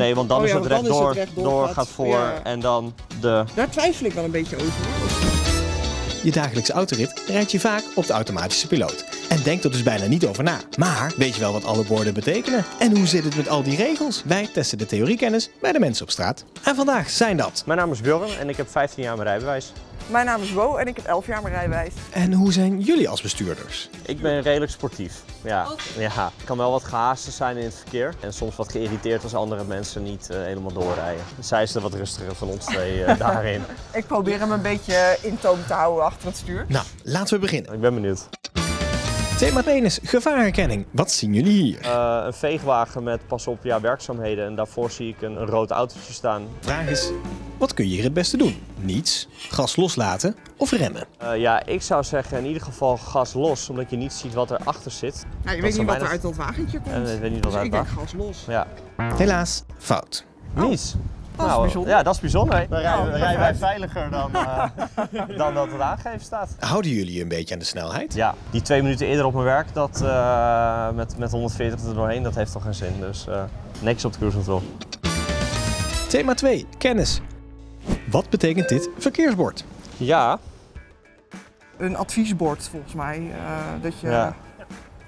Nee, want dan Oh is ja, het is rechtdoor door gaat- gaat voor ja. en dan de... Daar twijfel ik wel een beetje over. Je dagelijkse autorit rijd je vaak op de automatische piloot. En denk er dus bijna niet over na. Maar weet je wel wat alle borden betekenen? En hoe zit het met al die regels? Wij testen de theoriekennis bij de mensen op straat. En vandaag zijn dat. Mijn naam is Bjorn en ik heb 15 jaar mijn rijbewijs. Mijn naam is Bo en ik heb 11 jaar mijn rijbewijs. En hoe zijn jullie als bestuurders? Ik ben redelijk sportief. Ja, ja. ik kan wel wat gehaaster zijn in het verkeer. En soms wat geïrriteerd als andere mensen niet eh, helemaal doorrijden. Zij is de wat rustiger van ons twee eh, daarin. Ik probeer hem een beetje in toom te houden achter het stuur. Nou, laten we beginnen. Ik ben benieuwd. Thema 1 is gevaarherkenning. Wat zien jullie hier? Eh, een veegwagen met pas op ja, werkzaamheden en daarvoor zie ik een, een rood autootje staan. Vraag is, wat kun je hier het beste doen? Niets, gas loslaten of remmen? Eh, ja, ik zou zeggen in ieder geval gas los, omdat je niet ziet wat erachter zit. Nou, je weet niet wat er uit dat wagentje komt. En ik weet niet wat dus uit ik denk wacht. gas los. Ja, Helaas, fout. niets. Dat is bijzonder. Ja, dat is bijzonder. Dan rijden, Nou, dan rijden wij veiliger dan, eh, dan dat het aangegeven staat. Houden jullie een beetje aan de snelheid? Ja, die twee minuten eerder op mijn werk, dat, eh, met, met 140 er doorheen, dat heeft toch geen zin. Dus eh, niks op de cruise control. Thema 2, kennis. Wat betekent dit verkeersbord? Ja, Een adviesbord volgens mij. eh, dat je... Ja.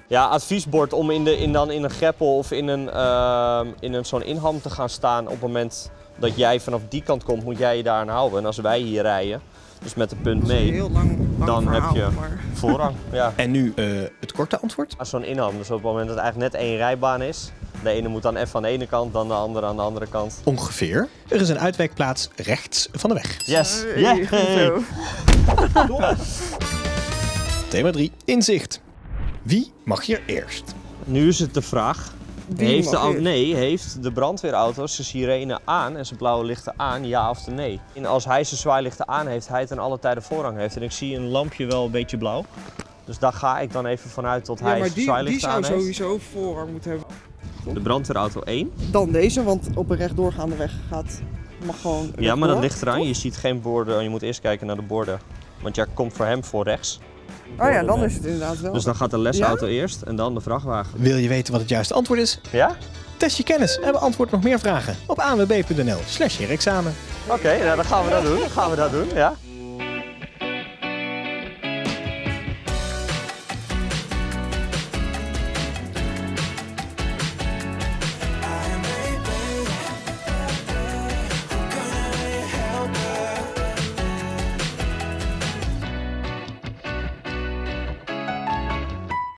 ja, adviesbord om in de, in, dan in een greppel of in een, ehm, in een zo'n inham te gaan staan. Op het moment dat jij vanaf die kant komt, moet jij je daar aan houden. En als wij hier rijden, dus met de punt mee, heel lang, lang dan heb je Maar... voorrang. Ja. En nu eh, het korte antwoord. Als zo'n inham, dus op het moment dat het eigenlijk net één rijbaan is. De ene moet dan even aan de ene kant, dan de andere aan de andere kant. Ongeveer. Er is een uitwijkplaats rechts van de weg. Yes! Hey, Yeah. goed zo. Thema 3, inzicht. Wie mag hier eerst? Nu is het de vraag. Heeft de, nee, heeft de brandweerauto zijn sirene aan en zijn blauwe lichten aan, ja of nee? En als hij zijn zwaailichten aan heeft, hij ten alle tijden voorrang heeft. En ik zie een lampje wel een beetje blauw. Dus daar ga ik dan even vanuit tot Ja, hij maar zijn die, die zwaailichten zou aan heeft. sowieso voorrang moeten hebben. De brandweerauto 1. Dan deze, want op een rechtdoorgaande weg gaat, mag gewoon Ja, maar dat ligt eraan. toch? Je ziet geen borden. Je moet eerst kijken naar de borden. Want jij komt voor hem voor rechts. Oh ja, dan is het inderdaad wel. Dus dan gaat de lesauto eerst en dan de vrachtwagen. Wil je weten wat het juiste antwoord is? Ja? Test je kennis en beantwoord nog meer vragen op anwb.nl slash examen. Oké, nou, dan gaan we dat doen. Dan gaan we dat doen, ja.